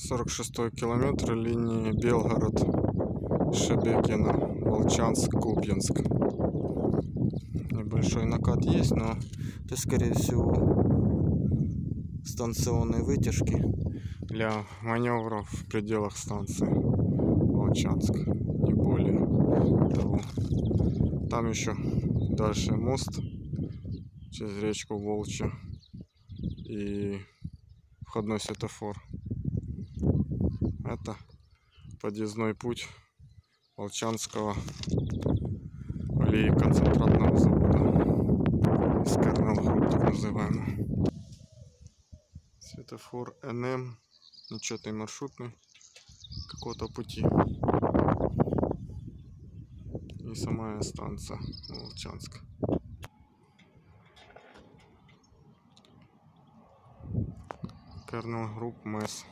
46 километр линии Белгород, Шебекино, Волчанск, Купьянск. Небольшой накат есть, но это скорее всего станционные вытяжки для маневров в пределах станции Волчанск, не более того. Там еще дальше мост через речку Волча и входной светофор. Это подъездной путь Волчанского концентратного завода. Group, так называемого. Светофор НМ, нечетный маршрутный какого-то пути. И сама станция Волчанск. Kernel Group MES.